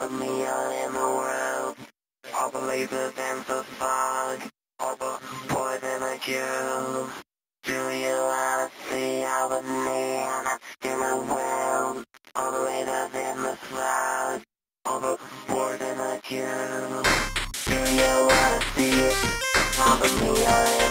all the meal in the world. All the lasers and the fog. All the poison I kill. Do you wanna see all the neon in the world? All the lasers in the fog. All the poison I kill. Do you wanna see it?